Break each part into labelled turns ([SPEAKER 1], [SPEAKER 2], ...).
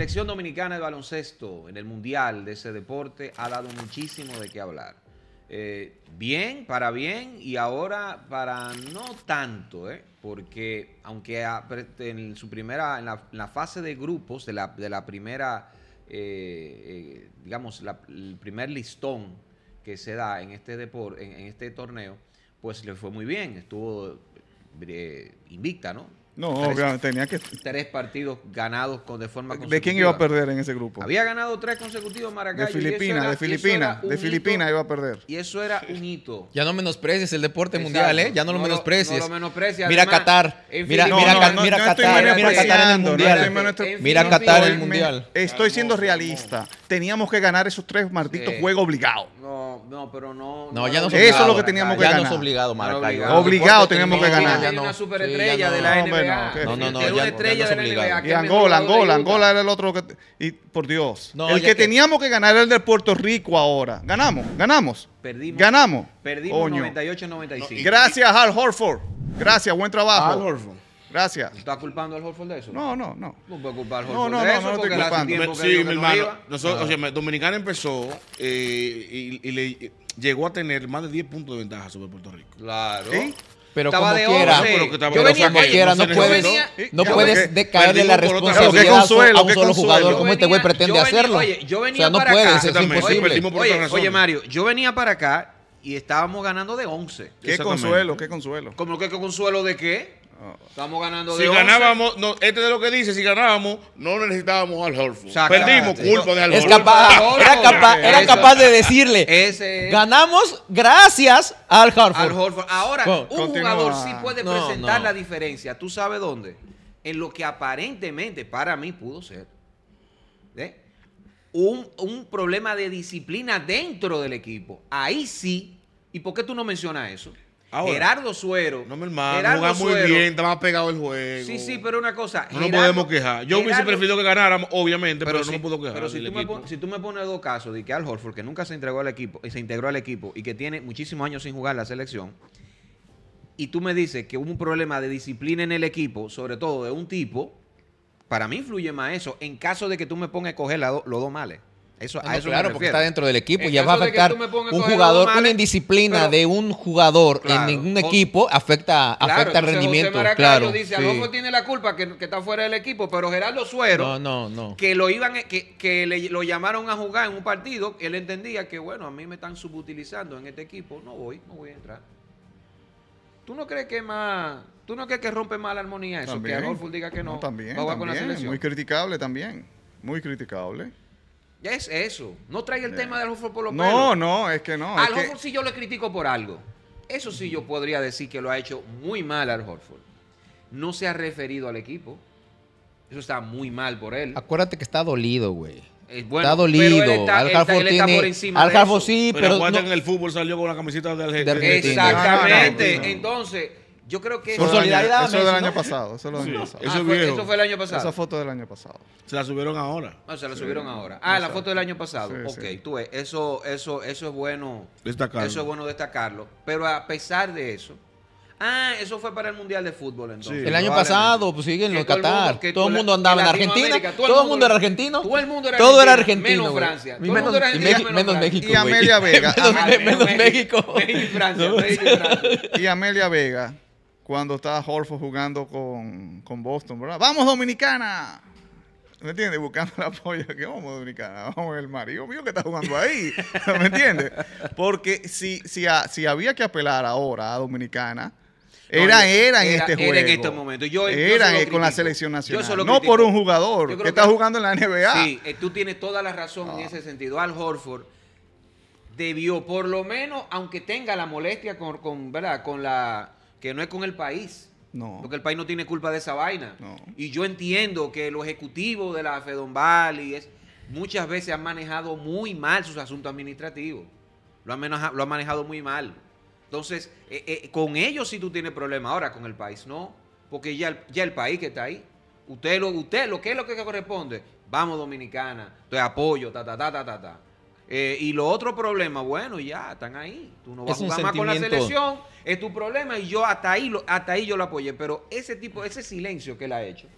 [SPEAKER 1] selección dominicana de baloncesto en el mundial de ese deporte ha dado muchísimo de qué hablar. Eh, bien, para bien, y ahora para no tanto, ¿eh? porque aunque en su primera, en la, la fase de grupos de la, de la primera, eh, eh, digamos, la- el primer listón que se da en este deporte, en, en este torneo, pues le fue muy bien, estuvo eh, invicta, ¿no?
[SPEAKER 2] No,
[SPEAKER 1] Tres-
[SPEAKER 2] obviamente tenía que.
[SPEAKER 1] tres partidos ganados con, de forma consecutiva.
[SPEAKER 2] ¿De quién iba a perder en ese grupo?
[SPEAKER 1] Había ganado tres consecutivos Maracay.
[SPEAKER 2] De Filipinas, de Filipinas, de Filipinas iba a perder.
[SPEAKER 1] Y eso era un hito.
[SPEAKER 3] Ya no menosprecies el deporte
[SPEAKER 1] Exacto.
[SPEAKER 3] mundial, ¿eh? Ya no lo
[SPEAKER 1] No lo-
[SPEAKER 3] menosprecies.
[SPEAKER 1] no lo menosprecies.
[SPEAKER 3] Mira
[SPEAKER 1] Además,
[SPEAKER 3] Qatar. Mira,
[SPEAKER 1] No,
[SPEAKER 3] mira
[SPEAKER 2] no
[SPEAKER 3] Qatar.
[SPEAKER 2] estoy
[SPEAKER 3] Mira Qatar en el mundial. Mira Qatar en el mundial.
[SPEAKER 2] Estoy siendo realista. Teníamos que ganar esos tres malditos
[SPEAKER 1] Sí.
[SPEAKER 2] juegos obligados.
[SPEAKER 1] No, no, pero no.
[SPEAKER 3] No, ya no es
[SPEAKER 2] Eso es lo que teníamos que
[SPEAKER 3] Ya no
[SPEAKER 2] ganar.
[SPEAKER 3] es obligado, Maracay.
[SPEAKER 1] Obligado.
[SPEAKER 2] Teníamos que ganar.
[SPEAKER 3] ya
[SPEAKER 1] Tiene
[SPEAKER 3] no.
[SPEAKER 1] una superestrella de la
[SPEAKER 2] No,
[SPEAKER 1] NBA.
[SPEAKER 2] no.
[SPEAKER 3] No, no, no, ya-
[SPEAKER 1] una
[SPEAKER 3] ya
[SPEAKER 1] estrella
[SPEAKER 3] no es
[SPEAKER 1] de la. NBA.
[SPEAKER 2] Y Angola,
[SPEAKER 1] de
[SPEAKER 2] Angola. Angola era el otro que... Y por Dios.
[SPEAKER 3] No,
[SPEAKER 2] el
[SPEAKER 3] ya
[SPEAKER 2] que,
[SPEAKER 3] que-
[SPEAKER 2] teníamos que ganar era el de Puerto Rico ahora. Ganamos, ganamos.
[SPEAKER 1] Perdimos.
[SPEAKER 2] Ganamos.
[SPEAKER 1] Perdimos
[SPEAKER 2] Coño.
[SPEAKER 1] 98-95.
[SPEAKER 2] Gracias, Al Horford. Gracias, buen trabajo.
[SPEAKER 4] Al Horford.
[SPEAKER 2] Gracias.
[SPEAKER 1] ¿Estás culpando al Horford de eso?
[SPEAKER 2] No, no, no.
[SPEAKER 1] No puedes culpar al
[SPEAKER 2] No,
[SPEAKER 1] Horford
[SPEAKER 2] no,
[SPEAKER 1] de
[SPEAKER 2] no,
[SPEAKER 1] eso
[SPEAKER 2] no lo
[SPEAKER 1] porque
[SPEAKER 2] estoy culpando.
[SPEAKER 1] que
[SPEAKER 4] Sí, mi
[SPEAKER 1] no
[SPEAKER 4] hermano. Nosotros, o sea, me- Dominicana empezó eh, y, y le llegó a tener más de 10 puntos de ventaja sobre Puerto Rico.
[SPEAKER 1] Claro.
[SPEAKER 2] ¿Sí?
[SPEAKER 3] Pero
[SPEAKER 1] Estaba
[SPEAKER 3] como
[SPEAKER 1] de
[SPEAKER 3] quiera,
[SPEAKER 1] 11.
[SPEAKER 4] pero
[SPEAKER 1] Yo venía
[SPEAKER 3] como quiera,
[SPEAKER 4] no
[SPEAKER 3] puedes, no puedes
[SPEAKER 2] porque
[SPEAKER 3] decaerle la responsabilidad a un solo jugador. Como este güey pretende hacerlo.
[SPEAKER 1] oye, yo
[SPEAKER 3] o
[SPEAKER 1] venía
[SPEAKER 3] sea, no
[SPEAKER 1] para
[SPEAKER 3] puedes,
[SPEAKER 1] acá. oye, Mario, yo venía para acá y estábamos ganando de 11.
[SPEAKER 2] Qué consuelo, qué consuelo.
[SPEAKER 1] ¿Cómo que con consuelo de qué? Estamos ganando de
[SPEAKER 4] Si
[SPEAKER 1] 11.
[SPEAKER 4] ganábamos, no, este de lo que dice, si ganábamos, no necesitábamos al Horford. Perdimos culpa de Al
[SPEAKER 3] Es
[SPEAKER 4] Horford.
[SPEAKER 3] capaz, era capaz, era capaz de decirle,
[SPEAKER 1] Ese
[SPEAKER 3] ganamos gracias al Hartford.
[SPEAKER 1] al Horford. Ahora, un
[SPEAKER 2] continúa.
[SPEAKER 1] jugador sí puede
[SPEAKER 3] No,
[SPEAKER 1] presentar
[SPEAKER 3] no.
[SPEAKER 1] la diferencia. ¿Tú sabes dónde? En lo que aparentemente para mí pudo ser. ¿Eh? Un, un problema de disciplina dentro del equipo. Ahí sí. ¿Y por qué tú no mencionas eso?
[SPEAKER 4] Ahora,
[SPEAKER 1] Gerardo Suero.
[SPEAKER 4] No, mi hermano, jugaba muy
[SPEAKER 1] Suero-
[SPEAKER 4] bien, estaba pegado el juego.
[SPEAKER 1] Sí, sí, pero una cosa.
[SPEAKER 4] No nos podemos quejar. Yo hubiese
[SPEAKER 1] Gerardo-
[SPEAKER 4] preferido que ganáramos, obviamente, pero,
[SPEAKER 1] si,
[SPEAKER 4] no me puedo quejar.
[SPEAKER 1] pero si, tú me pon- si tú me pones dos casos de que Al Horford, que nunca se entregó al equipo, y se integró al equipo y que tiene muchísimos años sin jugar la selección, y tú me dices que hubo un problema de disciplina en el equipo, sobre todo de un tipo, para mí influye más eso en caso de que tú me pongas a coger los dos males. Eso, a eso
[SPEAKER 3] claro, porque está dentro del equipo.
[SPEAKER 1] En
[SPEAKER 3] Ya va a afectar un jugador,
[SPEAKER 1] males,
[SPEAKER 3] una indisciplina
[SPEAKER 1] pero-
[SPEAKER 3] de un jugador
[SPEAKER 1] Claro.
[SPEAKER 3] en ningún equipo afecta,
[SPEAKER 1] Claro,
[SPEAKER 3] afecta el rendimiento.
[SPEAKER 1] José
[SPEAKER 3] claro.
[SPEAKER 1] dice,
[SPEAKER 3] sí.
[SPEAKER 1] Adolfo tiene la culpa que, que está fuera del equipo, pero Gerardo Suero,
[SPEAKER 3] No, no, no.
[SPEAKER 1] que lo iban que, que le- lo llamaron a jugar en un partido, él entendía que bueno, a mí me están subutilizando en este equipo, no voy, no voy a entrar. ¿Tú no crees que es más, tú no crees que rompe más la armonía eso, que Adolfo diga que no,
[SPEAKER 2] también,
[SPEAKER 1] va a jugar con la
[SPEAKER 2] también.
[SPEAKER 1] selección?
[SPEAKER 2] Muy criticable también. Muy criticable.
[SPEAKER 1] Ya es eso, no traiga el tema de Adolfo por los
[SPEAKER 2] No,
[SPEAKER 1] pelos.
[SPEAKER 2] no, es que no.
[SPEAKER 1] Al
[SPEAKER 2] que-
[SPEAKER 1] Horford sí yo le critico por algo. Eso sí yo podría decir que lo ha hecho muy mal al Horford. No se ha referido al equipo. Eso está muy mal por él.
[SPEAKER 3] Acuérdate que está dolido, güey.
[SPEAKER 1] Eh, bueno,
[SPEAKER 3] está
[SPEAKER 1] pero él
[SPEAKER 3] dolido.
[SPEAKER 1] está-
[SPEAKER 3] Al
[SPEAKER 1] está
[SPEAKER 3] tiene.
[SPEAKER 1] por encima
[SPEAKER 3] Al
[SPEAKER 1] eso.
[SPEAKER 3] sí,
[SPEAKER 4] Pero,
[SPEAKER 3] pero. no-
[SPEAKER 4] en el fútbol salió con la camiseta de Argentina.
[SPEAKER 3] De Argentina.
[SPEAKER 1] Exactamente.
[SPEAKER 2] No, no, no.
[SPEAKER 1] Entonces, yo creo que
[SPEAKER 2] Eso
[SPEAKER 3] Por
[SPEAKER 1] eso,
[SPEAKER 2] del año-
[SPEAKER 3] solidaridad,
[SPEAKER 2] Eso del año pasado. Eso, es del año
[SPEAKER 4] Sí.
[SPEAKER 2] pasado.
[SPEAKER 1] Ah,
[SPEAKER 4] Eso
[SPEAKER 1] fue-
[SPEAKER 4] viejo.
[SPEAKER 1] eso fue el año pasado.
[SPEAKER 2] Esa foto del año pasado.
[SPEAKER 4] Se la subieron ahora.
[SPEAKER 1] Ah, se la subieron ahora. Ah, la
[SPEAKER 2] Exacto.
[SPEAKER 1] foto del año pasado.
[SPEAKER 2] Sí,
[SPEAKER 1] ok,
[SPEAKER 2] sí.
[SPEAKER 1] tú ves, eso, eso, eso es bueno.
[SPEAKER 4] Destacarlo.
[SPEAKER 1] Eso es bueno destacarlo. Pero a pesar de eso. Ah, eso fue para el Mundial de Fútbol entonces.
[SPEAKER 4] Sí.
[SPEAKER 3] El año pasado, pues siguen
[SPEAKER 1] Que
[SPEAKER 3] en
[SPEAKER 1] todo el
[SPEAKER 3] Qatar. todo el
[SPEAKER 1] la-
[SPEAKER 3] mundo andaba en Argentina. Todo el mundo era argentino.
[SPEAKER 1] Todo el mundo era
[SPEAKER 3] Todo era
[SPEAKER 1] argentino, menos. Francia. Todo el
[SPEAKER 3] menos,
[SPEAKER 1] mundo era
[SPEAKER 3] y
[SPEAKER 1] argentino, menos
[SPEAKER 3] menos
[SPEAKER 1] Francia.
[SPEAKER 3] México.
[SPEAKER 2] Y. Amelia Vega.
[SPEAKER 3] menos, menos México.
[SPEAKER 1] México y Francia. México y Francia.
[SPEAKER 2] Y Amelia Vega, cuando estaba Horford jugando con, con Boston, ¿verdad? ¡Vamos, Dominicana! ¿Me entiendes? Buscando el apoyo. que vamos, Dominicana? Vamos, el marido mío que está jugando ahí. ¿Me entiendes? Porque si, si, a- si había que apelar ahora a Dominicana, era,
[SPEAKER 1] No,
[SPEAKER 2] era en
[SPEAKER 1] era-
[SPEAKER 2] este
[SPEAKER 1] era
[SPEAKER 2] juego.
[SPEAKER 1] en estos momentos. Yo-
[SPEAKER 2] era con la selección nacional. No por un jugador que, está jugando en la NBA.
[SPEAKER 1] Sí, eh, tú tienes toda la razón en ese sentido. Al Horford debió, por lo menos, aunque tenga la molestia con, con, ¿verdad? Con la que no es con el país.
[SPEAKER 2] No.
[SPEAKER 1] Porque el país no tiene culpa de esa vaina.
[SPEAKER 2] No.
[SPEAKER 1] Y yo entiendo que los ejecutivos de la Fedonval y es, muchas veces han manejado muy mal sus asuntos administrativos. Lo han, lo han manejado muy mal. Entonces, eh, eh, con ellos sí tú tienes problema. Ahora con el país no. Porque ya el, ya el país que está ahí. Usted lo, usted, lo que es lo que corresponde. Vamos, Dominicana. Te apoyo, ta, ta, ta, ta, ta, ta. Eh, y los otros problemas, bueno, ya están ahí. Tú no vas
[SPEAKER 3] Es
[SPEAKER 1] a jugar más con la selección, es tu problema y yo hasta ahí, lo, hasta ahí yo lo apoyé. Pero ese tipo, ese silencio que él ha hecho,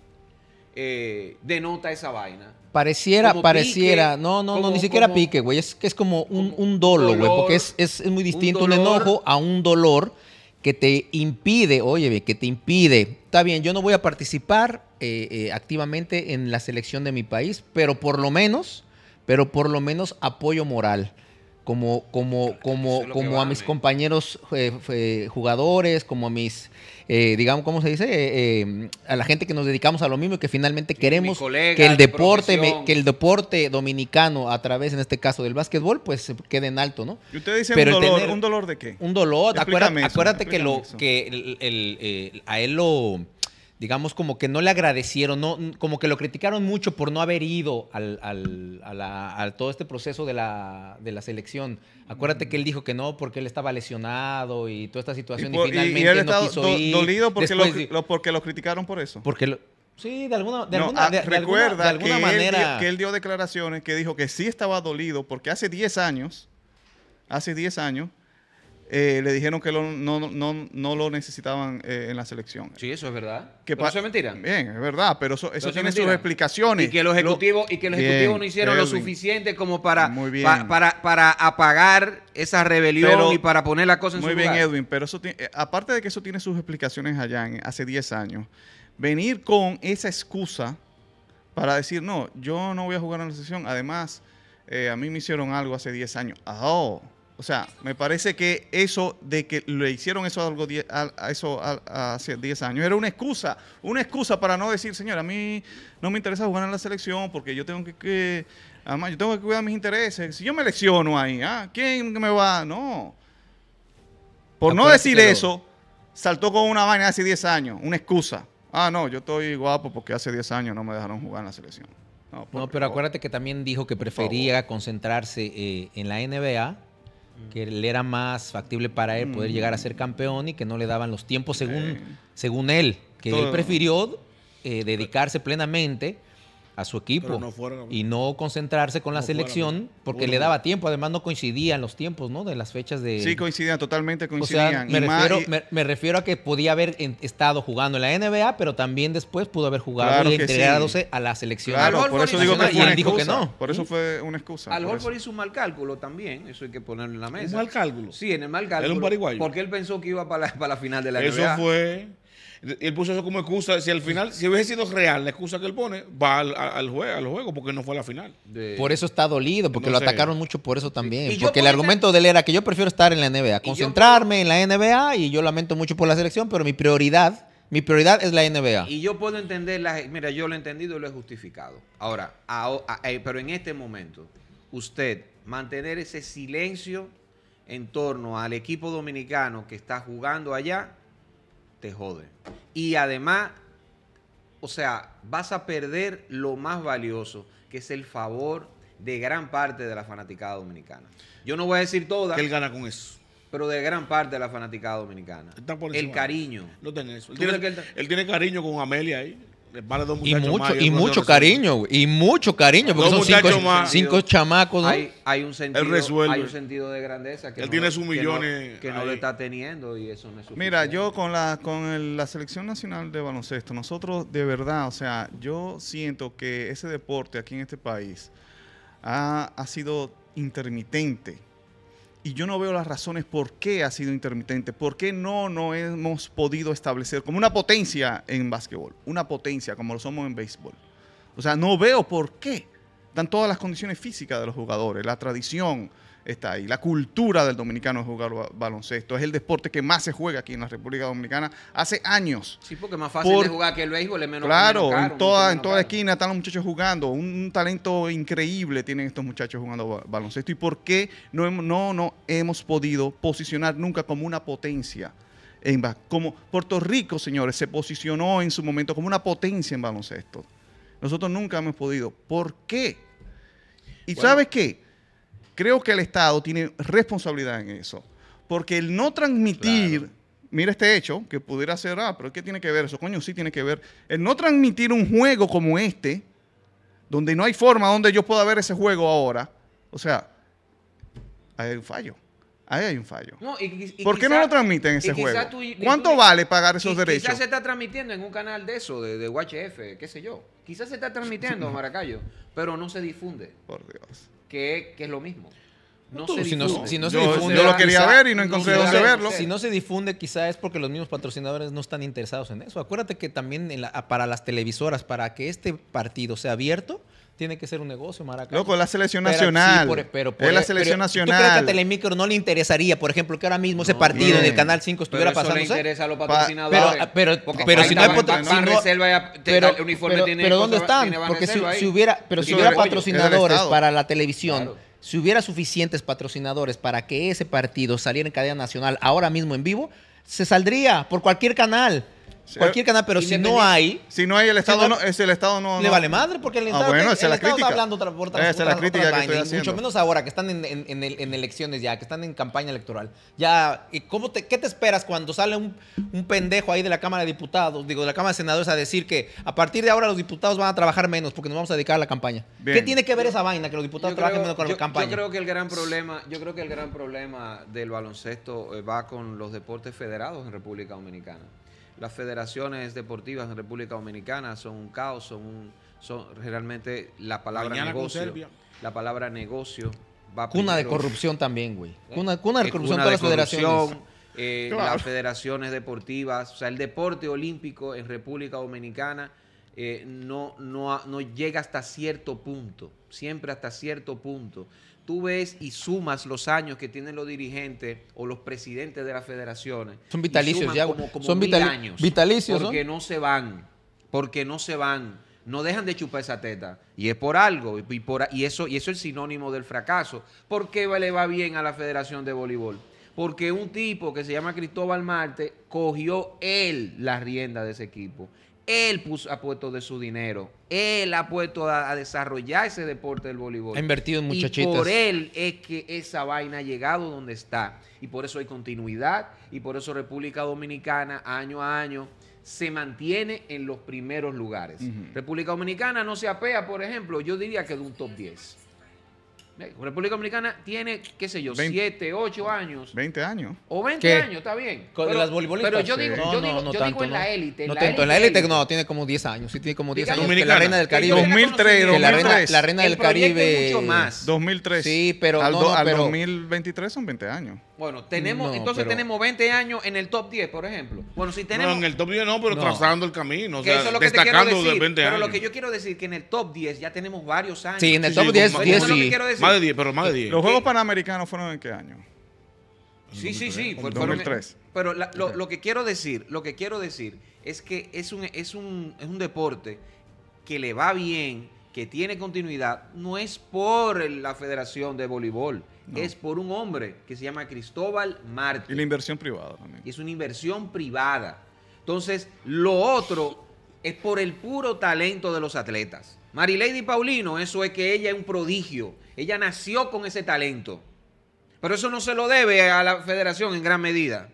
[SPEAKER 1] eh, denota esa vaina.
[SPEAKER 3] Pareciera,
[SPEAKER 1] Como
[SPEAKER 3] pareciera,
[SPEAKER 1] pique,
[SPEAKER 3] no, no, no, ni siquiera
[SPEAKER 1] como-
[SPEAKER 3] pique, güey, es que es como un, un dolo, güey, porque es, es, muy distinto un, enojo a un dolor que te impide, oye, que te impide, está bien, yo no voy a participar eh, eh, activamente en la selección de mi país, pero por lo menos, pero por lo menos apoyo moral. Como, como, como, como a mis compañeros eh, eh, jugadores, como a mis, eh, digamos, ¿cómo se dice? Eh, eh, a la gente que nos dedicamos a lo mismo y que finalmente queremos que el
[SPEAKER 1] de
[SPEAKER 3] deporte, me- que el deporte dominicano, a través, en este caso, del básquetbol, pues se quede en alto, ¿no?
[SPEAKER 2] Y usted dice
[SPEAKER 3] Pero
[SPEAKER 2] un dolor,
[SPEAKER 3] tener-
[SPEAKER 2] ¿un dolor de qué?
[SPEAKER 3] Un dolor.
[SPEAKER 2] Explícame
[SPEAKER 3] Acuérdate,
[SPEAKER 2] eso,
[SPEAKER 3] acuérdate que, lo,
[SPEAKER 2] eso.
[SPEAKER 3] que el- el- el- a él lo, digamos, como que no le agradecieron, no, como que lo criticaron mucho por no haber ido al, al- a, la- a todo este proceso de la, de la selección. Acuérdate que él dijo que no porque él estaba lesionado y toda esta situación y,
[SPEAKER 2] por- y-
[SPEAKER 3] finalmente
[SPEAKER 2] y él
[SPEAKER 3] no quiso
[SPEAKER 2] do-
[SPEAKER 3] ir.
[SPEAKER 2] dolido porque lo,
[SPEAKER 3] de-
[SPEAKER 2] lo- porque lo criticaron por eso.
[SPEAKER 3] porque lo- sí, de alguna, de
[SPEAKER 2] No,
[SPEAKER 3] alguna,
[SPEAKER 2] ah,
[SPEAKER 3] de-
[SPEAKER 2] recuerda
[SPEAKER 3] de alguna
[SPEAKER 2] que,
[SPEAKER 3] manera.
[SPEAKER 2] que él dio declaraciones que dijo que sí estaba dolido porque hace 10 años, hace 10 años, eh, le dijeron que lo- no, no, no lo necesitaban eh, en la selección.
[SPEAKER 1] Sí, eso es verdad.
[SPEAKER 2] Que
[SPEAKER 1] Pero eso es mentira.
[SPEAKER 2] Bien, es verdad, pero eso, eso
[SPEAKER 1] eso es
[SPEAKER 2] tiene sus explicaciones.
[SPEAKER 1] Y que los
[SPEAKER 2] Lo-
[SPEAKER 1] ejecutivos, y que los
[SPEAKER 2] Bien,
[SPEAKER 1] ejecutivos no hicieron lo suficiente como para,
[SPEAKER 2] Muy bien.
[SPEAKER 1] pa- para, para apagar esa rebelión
[SPEAKER 2] Pero-
[SPEAKER 1] y para poner la cosa en
[SPEAKER 2] Muy
[SPEAKER 1] su
[SPEAKER 2] bien,
[SPEAKER 1] lugar.
[SPEAKER 2] Edwin, pero eso tiene- eh, aparte de que eso tiene sus explicaciones allá en- hace 10 años, venir con esa excusa para decir, no, yo no voy a jugar en la sesión, además, eh, a mí me hicieron algo hace 10 años. Oh. O sea, me parece que eso de que le hicieron eso, algo die- a, a eso a- hace 10 años era una excusa, una excusa para no decir, señor, a mí no me interesa jugar en la selección porque yo tengo que, que además, yo tengo que cuidar mis intereses. Si yo me lesiono ahí, ¿ah? ¿quién me va? No. Por no decir eso, saltó con una vaina hace 10 años, una excusa. Ah, no, yo estoy guapo porque hace 10 años no me dejaron jugar en la selección. No,
[SPEAKER 3] pero acuérdate que también dijo que prefería concentrarse eh, en la NBA, que le era más factible para él poder llegar a ser campeón y que no le daban los tiempos según, según él, que él prefirió eh, dedicarse plenamente a su equipo
[SPEAKER 4] no
[SPEAKER 3] y no concentrarse con la
[SPEAKER 4] No
[SPEAKER 3] selección porque
[SPEAKER 4] Uno.
[SPEAKER 3] le daba tiempo, además no coincidían los tiempos, ¿no? De las fechas de...
[SPEAKER 2] Sí, coincidían, totalmente
[SPEAKER 3] o
[SPEAKER 2] coincidían.
[SPEAKER 3] sea, me
[SPEAKER 2] Y más-
[SPEAKER 3] refiero,
[SPEAKER 2] y-
[SPEAKER 3] me, me refiero a que podía haber en- estado jugando en la NBA, pero también después pudo haber jugado
[SPEAKER 2] Claro
[SPEAKER 3] y
[SPEAKER 2] sí.
[SPEAKER 3] integrándose a la selección.
[SPEAKER 2] Claro,
[SPEAKER 1] Al
[SPEAKER 2] por eso
[SPEAKER 1] hizo
[SPEAKER 2] digo que
[SPEAKER 1] una-
[SPEAKER 2] fue
[SPEAKER 3] y
[SPEAKER 2] una
[SPEAKER 3] él dijo que no.
[SPEAKER 2] Por eso fue una excusa.
[SPEAKER 1] Al
[SPEAKER 2] eso.
[SPEAKER 1] hizo un mal cálculo también, eso hay que ponerlo en la mesa.
[SPEAKER 4] ¿Un mal cálculo?
[SPEAKER 1] Sí, en el mal cálculo.
[SPEAKER 4] un pariguayo.
[SPEAKER 1] Porque él pensó que iba para la, para la final de la
[SPEAKER 4] Eso
[SPEAKER 1] NBA.
[SPEAKER 4] fue. Él puso eso como excusa. Si al final, si hubiese sido real la excusa que él pone, va al, al, jue- al juego porque no fue a la final.
[SPEAKER 1] De-
[SPEAKER 3] Por eso está dolido, porque
[SPEAKER 4] No
[SPEAKER 3] lo
[SPEAKER 4] sé.
[SPEAKER 3] atacaron mucho por eso también. Porque el argumento de él era que yo prefiero estar en la NBA,
[SPEAKER 1] yo
[SPEAKER 3] concentrarme en la NBA y yo lamento mucho por la selección, pero mi prioridad, mi prioridad es la NBA.
[SPEAKER 1] Y yo puedo entender, la, mira, yo lo he entendido y lo he justificado. Ahora, a- eh, pero en este momento, usted mantener ese silencio en torno al equipo dominicano que está jugando allá, te jode. Y además, o sea, vas a perder lo más valioso, que es el favor de gran parte de la fanaticada dominicana. Yo no voy a decir toda,
[SPEAKER 4] Que él gana con eso.
[SPEAKER 1] pero de gran parte de la fanaticada dominicana.
[SPEAKER 4] Está por
[SPEAKER 1] El cariño.
[SPEAKER 4] No tiene eso. Él
[SPEAKER 1] ¿Tú
[SPEAKER 4] tiene,
[SPEAKER 1] crees que él-
[SPEAKER 4] él tiene cariño con Amelia ahí. Le vale dos
[SPEAKER 3] Y mucho,
[SPEAKER 4] más
[SPEAKER 3] y mucho cariño, güey, y mucho cariño, porque
[SPEAKER 4] Dos
[SPEAKER 3] son cinco,
[SPEAKER 4] muchachos más.
[SPEAKER 3] cinco chamacos, ¿no?
[SPEAKER 1] hay, hay un sentido,
[SPEAKER 4] resuelve.
[SPEAKER 1] hay un sentido de grandeza que
[SPEAKER 4] Él
[SPEAKER 1] no,
[SPEAKER 4] tiene
[SPEAKER 1] lo-
[SPEAKER 4] sus
[SPEAKER 1] que no-
[SPEAKER 4] millones
[SPEAKER 1] que no, lo está teniendo y eso no es suficiente.
[SPEAKER 2] Mira, yo con la con el- la selección nacional de baloncesto, nosotros de verdad, o sea, yo siento que ese deporte aquí en este país ha, ha sido intermitente. Y yo no veo las razones por qué ha sido intermitente, por qué no, no hemos podido establecer como una potencia en básquetbol, una potencia como lo somos en béisbol. O sea, no veo por qué. Están todas las condiciones físicas de los jugadores, la tradición está ahí, la cultura del dominicano es jugar ba- baloncesto. Es el deporte que más se juega aquí en la República Dominicana hace años.
[SPEAKER 1] Sí, porque es más fácil
[SPEAKER 2] Por-
[SPEAKER 1] de jugar que el béisbol es menos
[SPEAKER 2] Claro,
[SPEAKER 1] menos caro,
[SPEAKER 2] en toda, en toda
[SPEAKER 1] caro.
[SPEAKER 2] esquina están los muchachos jugando. Un, un talento increíble tienen estos muchachos jugando ba- baloncesto. ¿Y por qué no, hemos- no, no hemos podido posicionar nunca como una potencia? En, como Puerto Rico, señores, se posicionó en su momento como una potencia en baloncesto. Nosotros nunca hemos podido. ¿Por qué? ¿Y
[SPEAKER 4] Bueno.
[SPEAKER 2] sabes qué? Creo que el Estado tiene responsabilidad en eso. Porque el no transmitir,
[SPEAKER 1] Claro.
[SPEAKER 2] mira este hecho, que pudiera ser, ah, pero ¿qué tiene que ver eso? Coño, sí tiene que ver. El no transmitir un juego como este, donde no hay forma donde yo pueda ver ese juego ahora, o sea, hay un fallo. Ahí hay un fallo.
[SPEAKER 1] No, y- y- y
[SPEAKER 2] ¿Por qué no lo transmiten ese juego?
[SPEAKER 1] tú-
[SPEAKER 2] ¿Cuánto
[SPEAKER 1] tú
[SPEAKER 2] vale pagar esos derechos?
[SPEAKER 1] Quizás se está transmitiendo en un canal de eso, de, de UHF, qué sé yo. Quizás se está transmitiendo en Maracayo, pero no se difunde,
[SPEAKER 2] Por Dios.
[SPEAKER 1] que, que es lo mismo. No
[SPEAKER 3] Tú,
[SPEAKER 1] se
[SPEAKER 3] si no-
[SPEAKER 1] difunde.
[SPEAKER 3] si no se
[SPEAKER 2] Yo-
[SPEAKER 3] difunde,
[SPEAKER 2] yo lo quería
[SPEAKER 3] quizá-
[SPEAKER 2] ver y no encontré
[SPEAKER 1] no
[SPEAKER 2] dónde verlo.
[SPEAKER 3] Si no se difunde, quizá es porque los mismos patrocinadores no están interesados en eso. Acuérdate que también en la- para las televisoras, para que este partido sea abierto, tiene que ser un negocio, Maracayo.
[SPEAKER 2] Loco, la selección
[SPEAKER 3] Pero-
[SPEAKER 2] nacional.
[SPEAKER 3] sí, por- pero por-
[SPEAKER 2] es la
[SPEAKER 3] pero
[SPEAKER 2] selección
[SPEAKER 3] ¿Tú crees que
[SPEAKER 2] nacional.
[SPEAKER 3] a Telemicro no le interesaría, por ejemplo, que ahora mismo ese
[SPEAKER 1] No,
[SPEAKER 3] partido en el. Canal 5
[SPEAKER 1] Pero
[SPEAKER 3] estuviera
[SPEAKER 1] eso le interesa a los
[SPEAKER 2] Pa-
[SPEAKER 1] patrocinadores.
[SPEAKER 3] pero- pero-
[SPEAKER 1] porque
[SPEAKER 3] pero si no hay
[SPEAKER 1] está
[SPEAKER 3] patro-
[SPEAKER 1] Ban-
[SPEAKER 3] si
[SPEAKER 1] Ban
[SPEAKER 3] no-
[SPEAKER 1] Reserva ya- te-
[SPEAKER 3] pero,
[SPEAKER 1] el uniforme
[SPEAKER 3] pero-
[SPEAKER 1] tiene
[SPEAKER 3] pero ¿dónde están? Porque si, hubiera, pero si hubiera patrocinadores para la televisión,
[SPEAKER 1] Claro.
[SPEAKER 3] Si hubiera suficientes patrocinadores para que ese partido saliera en cadena nacional ahora mismo en vivo, se saldría por cualquier canal.
[SPEAKER 2] Sí.
[SPEAKER 3] Cualquier canal, pero si no hay,
[SPEAKER 2] Si no hay el Estado,
[SPEAKER 3] Si
[SPEAKER 2] no,
[SPEAKER 3] no-
[SPEAKER 2] es el Estado no.
[SPEAKER 3] le
[SPEAKER 2] no-
[SPEAKER 3] vale madre porque el
[SPEAKER 2] Ah,
[SPEAKER 3] Estado,
[SPEAKER 2] bueno,
[SPEAKER 3] el
[SPEAKER 2] la
[SPEAKER 3] Estado está hablando otra, por otras-
[SPEAKER 2] Esa es la
[SPEAKER 3] otras-
[SPEAKER 2] crítica
[SPEAKER 3] otras
[SPEAKER 2] que estoy
[SPEAKER 3] vainas, y mucho menos ahora que están en, en- en el- en elecciones ya, que están en campaña electoral. Ya, ¿y cómo te, ¿qué te esperas cuando sale un, un pendejo ahí de la Cámara de Diputados, digo, de la Cámara de Senadores a decir que a partir de ahora los diputados van a trabajar menos porque nos vamos a dedicar a la campaña?
[SPEAKER 2] Bien.
[SPEAKER 3] ¿Qué tiene que ver esa vaina que los diputados
[SPEAKER 1] Yo
[SPEAKER 3] trabajen
[SPEAKER 1] creo-
[SPEAKER 3] menos con
[SPEAKER 1] yo-
[SPEAKER 3] la campaña?
[SPEAKER 1] Yo creo que el gran problema, yo creo que el gran problema del baloncesto eh, va con los deportes federados en República Dominicana. Las federaciones deportivas en República Dominicana son un caos, son, un- son realmente la palabra
[SPEAKER 4] Mañana
[SPEAKER 1] negocio. La palabra negocio va
[SPEAKER 3] Cuna de corrupción también, güey.
[SPEAKER 1] ¿eh?
[SPEAKER 3] Cuna, cuna de
[SPEAKER 1] Eh,
[SPEAKER 3] corrupción
[SPEAKER 1] cuna
[SPEAKER 3] todas
[SPEAKER 1] de
[SPEAKER 3] las federaciones.
[SPEAKER 1] corrupción, eh,
[SPEAKER 2] Claro.
[SPEAKER 1] Las federaciones deportivas, o sea, el deporte olímpico en República Dominicana eh, no, no, no llega hasta cierto punto, siempre hasta cierto punto. Tú ves y sumas los años que tienen los dirigentes o los presidentes de las federaciones.
[SPEAKER 3] Son vitalicios ya,
[SPEAKER 1] como, como
[SPEAKER 3] son
[SPEAKER 1] mil
[SPEAKER 3] vitali-
[SPEAKER 1] años.
[SPEAKER 3] vitalicios.
[SPEAKER 1] Porque no se van, porque no se van. No dejan de chupar esa teta. Y es por algo. Y, por, y eso, y eso es el sinónimo del fracaso. ¿Por qué le va bien a la Federación de Voleibol? Porque un tipo que se llama Cristóbal Marte cogió él la rienda de ese equipo. Él puso, ha puesto de su dinero. Él ha puesto a, a desarrollar ese deporte del voleibol.
[SPEAKER 3] Ha invertido en
[SPEAKER 1] Y
[SPEAKER 3] muchachitas.
[SPEAKER 1] por él es que esa vaina ha llegado donde está. Y por eso hay continuidad. Y por eso República Dominicana, año a año, se mantiene en los primeros lugares. República Dominicana no se apea, por ejemplo, yo diría que de un top 10. República Dominicana tiene, qué sé yo,
[SPEAKER 2] Veinte.
[SPEAKER 1] 7, 8 años.
[SPEAKER 2] 20 años.
[SPEAKER 1] O 20
[SPEAKER 3] ¿Qué?
[SPEAKER 1] años, está bien.
[SPEAKER 3] Con
[SPEAKER 1] pero,
[SPEAKER 3] las voleibolistas.
[SPEAKER 1] pero yo
[SPEAKER 2] Sí.
[SPEAKER 1] digo,
[SPEAKER 3] No,
[SPEAKER 1] yo
[SPEAKER 3] no,
[SPEAKER 1] digo,
[SPEAKER 3] no
[SPEAKER 1] yo digo
[SPEAKER 3] tanto,
[SPEAKER 1] en
[SPEAKER 3] no.
[SPEAKER 1] la élite.
[SPEAKER 3] No
[SPEAKER 1] la
[SPEAKER 3] tanto, en la élite
[SPEAKER 1] élite.
[SPEAKER 3] no, tiene como 10 años. Sí, tiene como 10
[SPEAKER 1] Dígame.
[SPEAKER 3] años. Que la reina del
[SPEAKER 1] yo
[SPEAKER 3] Caribe.
[SPEAKER 1] tenga
[SPEAKER 2] 2003,
[SPEAKER 3] que la reina,
[SPEAKER 2] 2003.
[SPEAKER 3] la reina
[SPEAKER 1] El
[SPEAKER 3] del Caribe.
[SPEAKER 1] mucho más.
[SPEAKER 2] 2003.
[SPEAKER 3] Sí, pero
[SPEAKER 2] al,
[SPEAKER 3] no,
[SPEAKER 2] do-
[SPEAKER 3] no,
[SPEAKER 2] al
[SPEAKER 3] pero-
[SPEAKER 2] 2023 son 20 años.
[SPEAKER 1] Bueno, tenemos,
[SPEAKER 3] No,
[SPEAKER 1] entonces
[SPEAKER 3] pero-
[SPEAKER 1] tenemos 20 años en el top 10, por ejemplo. Bueno, si tenemos...
[SPEAKER 4] No, en el top 10 no, pero
[SPEAKER 3] No.
[SPEAKER 4] trazando el camino. O sea,
[SPEAKER 1] eso es lo que te quiero
[SPEAKER 4] destacando
[SPEAKER 1] decir.
[SPEAKER 4] de 20
[SPEAKER 1] pero
[SPEAKER 4] años.
[SPEAKER 1] lo que yo quiero decir que en el top 10 ya tenemos varios años.
[SPEAKER 3] Sí, en el
[SPEAKER 4] Sí,
[SPEAKER 3] top
[SPEAKER 4] sí,
[SPEAKER 3] 10,
[SPEAKER 4] como-
[SPEAKER 3] 10
[SPEAKER 1] Eso es lo que
[SPEAKER 3] sí.
[SPEAKER 4] Más de 10, pero más de 10.
[SPEAKER 2] Los Juegos Panamericanos fueron en qué año?
[SPEAKER 1] Sí, sí, sí. fue-
[SPEAKER 2] 2003.
[SPEAKER 1] fueron- pero la- lo, lo que quiero decir, lo que quiero decir es que es un, es un, es un deporte que le va bien, que tiene continuidad, no es por la Federación de Voleibol, es por un hombre que se llama Cristóbal Marte.
[SPEAKER 2] Y la inversión privada también.
[SPEAKER 1] y es una inversión privada. Entonces, lo otro es por el puro talento de los atletas. Marilady Paulino, eso es que ella es un prodigio. Ella nació con ese talento. Pero eso no se lo debe a la federación en gran medida.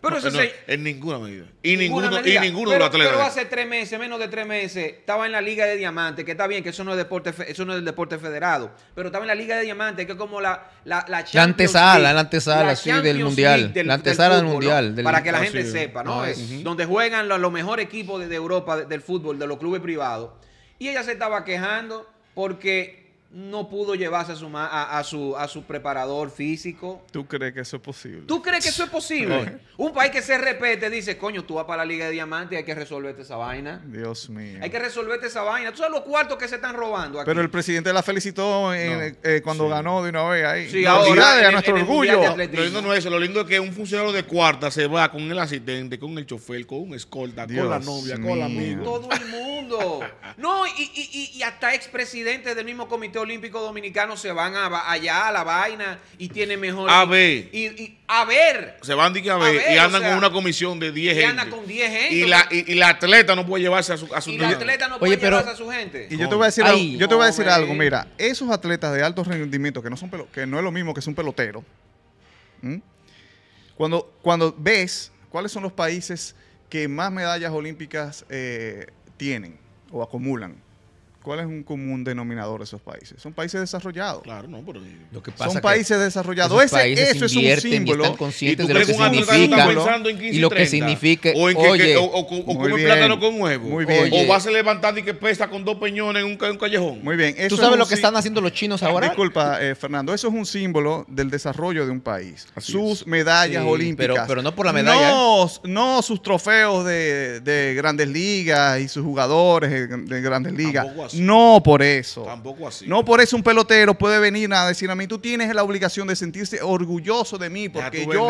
[SPEAKER 1] Pero eso
[SPEAKER 4] No,
[SPEAKER 1] se-
[SPEAKER 4] en ninguna medida. Y
[SPEAKER 1] ninguna
[SPEAKER 4] ninguno, y ninguno
[SPEAKER 1] pero,
[SPEAKER 4] de los atletas.
[SPEAKER 1] Pero hace tres meses, menos de tres meses, estaba en la Liga de Diamante, que está bien, que eso no es deporte, eso no es el deporte federado, pero estaba en la Liga de Diamante, que es como la la, la
[SPEAKER 3] antesala,
[SPEAKER 1] League,
[SPEAKER 3] la antesala, sí, del Mundial. La antesala del
[SPEAKER 1] fútbol,
[SPEAKER 3] Mundial,
[SPEAKER 1] ¿no?
[SPEAKER 3] del-
[SPEAKER 1] para que la
[SPEAKER 4] Ah,
[SPEAKER 1] gente
[SPEAKER 4] sí.
[SPEAKER 1] sepa, ¿no?
[SPEAKER 3] No,
[SPEAKER 1] Es donde juegan los, los mejores equipos de, de Europa de- del fútbol, de los clubes privados. Y ella se estaba quejando porque no pudo llevarse a su, ma- a, a su, a su preparador físico.
[SPEAKER 2] ¿Tú crees que eso es posible?
[SPEAKER 1] ¿Tú crees que eso es posible? Un país que se repete dice, coño, tú vas para la Liga de Diamante y hay que resolverte esa vaina.
[SPEAKER 2] Dios mío.
[SPEAKER 1] Hay que resolverte esa vaina. ¿Tú sabes los cuartos que se están robando aquí?
[SPEAKER 2] Pero el presidente la felicitó en- eh, cuando ganó de una vez ahí.
[SPEAKER 1] Sí, ahora,
[SPEAKER 2] Felicidades
[SPEAKER 1] en-
[SPEAKER 2] a nuestro
[SPEAKER 1] en
[SPEAKER 2] orgullo.
[SPEAKER 4] Lo lindo no es eso, lo lindo es que un funcionario de cuarta se va con el asistente, con el chofer, con un escolta, con la novia, con la amiga.
[SPEAKER 1] Todo el mundo. No, y, y, y, y hasta expresidentes del mismo Comité Olímpico Dominicano se van a, allá a la vaina y tienen mejor.
[SPEAKER 4] A ver.
[SPEAKER 1] Y, y- a ver.
[SPEAKER 4] Se van de que a
[SPEAKER 1] A
[SPEAKER 4] ver,
[SPEAKER 1] ver,
[SPEAKER 4] y
[SPEAKER 1] o
[SPEAKER 4] andan
[SPEAKER 1] sea,
[SPEAKER 4] con una comisión de 10
[SPEAKER 1] y
[SPEAKER 4] gente.
[SPEAKER 1] anda con 10 gente.
[SPEAKER 4] Y la, y, y la atleta no puede llevarse a su, a su
[SPEAKER 1] Y la atleta no
[SPEAKER 3] Oye,
[SPEAKER 1] puede
[SPEAKER 3] pero-
[SPEAKER 1] llevarse a su gente.
[SPEAKER 2] Y yo te voy a decir,
[SPEAKER 3] Ay,
[SPEAKER 2] algo, yo te voy a decir
[SPEAKER 1] hombre.
[SPEAKER 2] algo, mira, esos atletas de alto rendimiento que no son pelo- que no es lo mismo que es un pelotero. Cuando, cuando ves cuáles son los países que más medallas olímpicas eh, tienen o acumulan, ¿cuál es un común denominador de esos países? Son países desarrollados.
[SPEAKER 4] Claro, no, pero.
[SPEAKER 3] Lo que pasa
[SPEAKER 2] Son
[SPEAKER 3] que
[SPEAKER 2] países desarrollados.
[SPEAKER 3] esos
[SPEAKER 2] Ese,
[SPEAKER 3] países
[SPEAKER 2] eso es un
[SPEAKER 3] invierten y
[SPEAKER 2] símbolo.
[SPEAKER 3] están
[SPEAKER 4] ¿Y
[SPEAKER 3] conscientes de lo que significa
[SPEAKER 4] pensando en 15
[SPEAKER 3] y lo que
[SPEAKER 4] 30?
[SPEAKER 3] significa.
[SPEAKER 4] O en que,
[SPEAKER 3] oye,
[SPEAKER 4] que- o, o- o come
[SPEAKER 2] bien.
[SPEAKER 4] plátano con huevo.
[SPEAKER 2] Muy bien.
[SPEAKER 4] O vas a levantar y que pesa con dos peñones en un, un callejón.
[SPEAKER 2] Muy bien. eso
[SPEAKER 3] ¿Tú
[SPEAKER 2] es
[SPEAKER 3] sabes lo que están haciendo los chinos ahora?
[SPEAKER 2] Disculpa, eh, Fernando, eso es un símbolo del desarrollo de un país.
[SPEAKER 4] Así
[SPEAKER 2] sus
[SPEAKER 4] es.
[SPEAKER 2] medallas
[SPEAKER 3] Sí,
[SPEAKER 2] olímpicas.
[SPEAKER 3] pero- pero no por la medalla, ¿eh?
[SPEAKER 2] No, no sus trofeos de, de grandes ligas y sus jugadores de, de grandes ligas.
[SPEAKER 4] Así.
[SPEAKER 2] No por eso.
[SPEAKER 4] Tampoco así.
[SPEAKER 2] No por eso un pelotero puede venir a decir a mí, tú tienes la obligación de sentirse orgulloso de mí porque yo,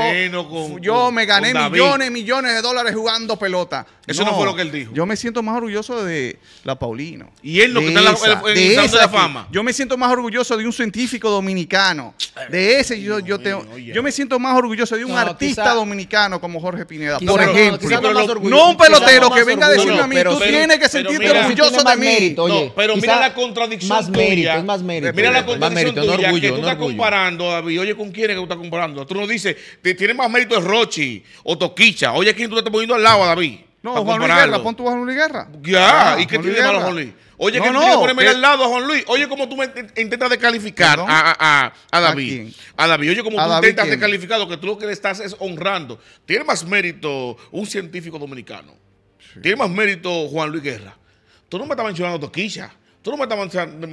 [SPEAKER 4] con-
[SPEAKER 2] yo
[SPEAKER 4] con-
[SPEAKER 2] me gané millones y millones de dólares jugando pelota.
[SPEAKER 4] Eso no fue lo que él dijo.
[SPEAKER 2] Yo me siento más orgulloso de la Paulino.
[SPEAKER 4] Y él no,
[SPEAKER 2] De
[SPEAKER 4] que está en
[SPEAKER 2] esa, de
[SPEAKER 4] la
[SPEAKER 2] que-
[SPEAKER 4] Fama.
[SPEAKER 2] Yo me siento más orgulloso de un científico dominicano. De ese yo, yo,
[SPEAKER 4] oye.
[SPEAKER 2] yo me siento más orgulloso de un
[SPEAKER 3] No,
[SPEAKER 2] artista
[SPEAKER 3] quizá-
[SPEAKER 2] dominicano como Jorge Pineda,
[SPEAKER 3] Quizá
[SPEAKER 2] por
[SPEAKER 3] no,
[SPEAKER 2] ejemplo.
[SPEAKER 3] no
[SPEAKER 2] un pelotero que venga a decirme a mí, tú tienes que sentirte orgulloso de mí.
[SPEAKER 4] No, pero mira la contradicción
[SPEAKER 3] más mérito,
[SPEAKER 4] tuya.
[SPEAKER 3] es más mérito.
[SPEAKER 4] Mira la
[SPEAKER 2] Más
[SPEAKER 4] contradicción
[SPEAKER 3] mérito, no
[SPEAKER 4] tuya
[SPEAKER 3] orgullo,
[SPEAKER 4] que tú
[SPEAKER 3] no
[SPEAKER 4] estás
[SPEAKER 3] orgullo.
[SPEAKER 4] comparando, David. Oye, ¿con quién es que tú estás comparando? Tú no dices, tiene más mérito es Rochi o Toquicha. Oye, ¿quién tú te estás poniendo al lado, David?
[SPEAKER 2] No, Juan Luis
[SPEAKER 4] compararlo.
[SPEAKER 2] Guerra, pon tu Juan Luis Guerra.
[SPEAKER 4] Ya,
[SPEAKER 2] Ah,
[SPEAKER 4] ¿y qué
[SPEAKER 2] Juan
[SPEAKER 4] tiene malo. Juan Luis? Oye,
[SPEAKER 2] No,
[SPEAKER 4] que tú
[SPEAKER 2] no,
[SPEAKER 4] tienes que ponerme
[SPEAKER 2] que-
[SPEAKER 4] al lado a Juan Luis. Oye, como tú me int- intentas descalificar a, a, a, a David. A David. Oye, como
[SPEAKER 2] ¿A
[SPEAKER 4] tú
[SPEAKER 2] David
[SPEAKER 4] intentas
[SPEAKER 2] quién?
[SPEAKER 4] descalificar, lo que tú lo que le estás es honrando. Tiene más mérito un científico dominicano. Tiene más mérito Juan Luis Guerra. Tú no me estás mencionando Toquilla. Tú no me estás mencionando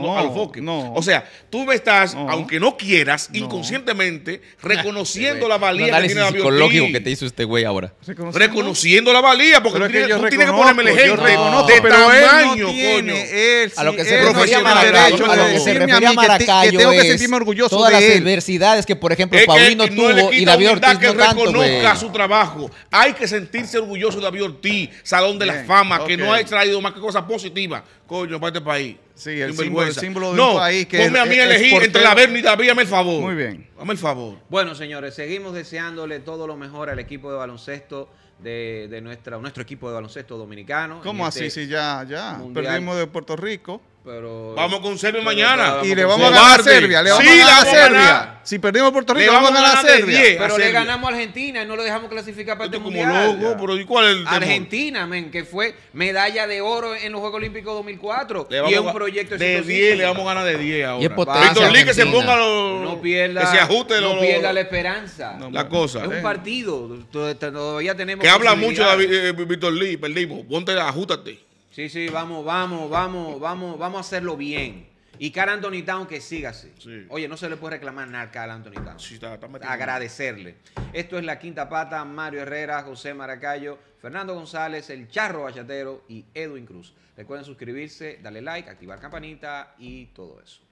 [SPEAKER 2] No,
[SPEAKER 4] a los Foques.
[SPEAKER 2] no.
[SPEAKER 4] O sea, tú me estás,
[SPEAKER 2] No.
[SPEAKER 4] aunque no quieras, inconscientemente, reconociendo la valía que tiene David
[SPEAKER 3] psicológico que te hizo este güey ahora.
[SPEAKER 2] Reconociendo-
[SPEAKER 4] la valía, porque tú tienes,
[SPEAKER 2] yo
[SPEAKER 4] tú tienes que ponerme el
[SPEAKER 2] yo
[SPEAKER 4] ejemplo de
[SPEAKER 2] pero él
[SPEAKER 4] tamaño,
[SPEAKER 2] no tiene,
[SPEAKER 4] coño.
[SPEAKER 2] él
[SPEAKER 3] A lo que se
[SPEAKER 2] él
[SPEAKER 4] Maracayo,
[SPEAKER 2] derecho
[SPEAKER 3] Maracayo, a lo que se
[SPEAKER 2] a
[SPEAKER 3] refería
[SPEAKER 2] mí que, te- que
[SPEAKER 3] Maracayo
[SPEAKER 2] tengo que sentirme orgulloso
[SPEAKER 3] todas las
[SPEAKER 2] de él.
[SPEAKER 3] adversidades que, por ejemplo, Paulino tuvo y David Ortiz
[SPEAKER 4] que reconozca su trabajo. Hay que sentirse orgulloso de David Ortiz, Salón de la Fama, que no ha extraído más que cosas positivas, coño, para este país.
[SPEAKER 2] Sí, el símbolo- el símbolo de
[SPEAKER 4] no,
[SPEAKER 2] un país que
[SPEAKER 4] ponme a mí elegir entre la Berni y David, el favor.
[SPEAKER 2] Muy bien.
[SPEAKER 4] Dame el favor.
[SPEAKER 1] Bueno, señores, seguimos deseándole todo lo mejor al equipo de baloncesto de, de nuestra, nuestro equipo de baloncesto dominicano.
[SPEAKER 2] ¿Cómo
[SPEAKER 1] en
[SPEAKER 2] así?
[SPEAKER 1] este
[SPEAKER 2] Si ya, ya.
[SPEAKER 1] mundial.
[SPEAKER 2] Perdimos de Puerto Rico.
[SPEAKER 1] Pero,
[SPEAKER 4] Vamos con Serbia
[SPEAKER 1] pero-
[SPEAKER 4] mañana.
[SPEAKER 1] pero
[SPEAKER 2] Y le vamos a
[SPEAKER 1] Serbia.
[SPEAKER 2] ganar a. Serbia. Le vamos
[SPEAKER 4] Sí,
[SPEAKER 2] a
[SPEAKER 4] le
[SPEAKER 2] ganar a Serbia. Si perdimos a Puerto
[SPEAKER 4] Le
[SPEAKER 2] Rico,
[SPEAKER 4] vamos
[SPEAKER 2] vamos a ganar a Serbia.
[SPEAKER 4] 10. a
[SPEAKER 1] Pero le
[SPEAKER 4] Serbia.
[SPEAKER 1] ganamos a Argentina y no lo dejamos clasificar para este mundial.
[SPEAKER 4] loco, pero ¿y cuál es el?
[SPEAKER 1] Argentina, men, que fue medalla de oro en los Juegos Olímpicos 2004
[SPEAKER 4] Le
[SPEAKER 1] y es un proyecto
[SPEAKER 4] de
[SPEAKER 1] exitosísimo.
[SPEAKER 4] 10 le vamos a ganar de 10 ahora.
[SPEAKER 3] Y es potencia
[SPEAKER 4] Víctor Lee que se ponga los,
[SPEAKER 1] No pierda,
[SPEAKER 4] que se ajuste
[SPEAKER 1] no
[SPEAKER 4] los-
[SPEAKER 1] pierda la esperanza.
[SPEAKER 2] No,
[SPEAKER 4] la cosa.
[SPEAKER 1] es un partido, to- todavía tenemos
[SPEAKER 4] Que habla mucho. David, eh, Víctor Lee, perdimos. Ponte, ajustate.
[SPEAKER 1] Sí, sí, vamos, vamos, vamos, vamos, vamos a hacerlo bien. Y Carl Anthony Town que siga así.
[SPEAKER 4] Sí.
[SPEAKER 1] Oye, no se le puede reclamar nada a Carl Anthony Town.
[SPEAKER 4] Sí, está-.
[SPEAKER 1] Agradecerle. Esto es La Quinta Pata, Mario Herrera, José Maracayo, Fernando González, El Charro Bachatero y Edwin Cruz. Recuerden suscribirse, darle like, activar campanita y todo eso.